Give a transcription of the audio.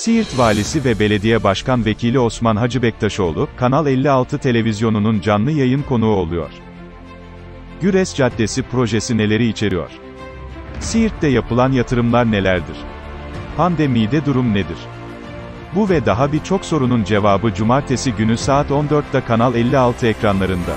Siirt Valisi ve Belediye Başkan Vekili Osman Hacı Bektaşoğlu, Kanal 56 televizyonunun canlı yayın konuğu oluyor. Güres Caddesi projesi neleri içeriyor? Siirt'te yapılan yatırımlar nelerdir? Pandemide durum nedir? Bu ve daha birçok sorunun cevabı cumartesi günü saat 14'da Kanal 56 ekranlarında.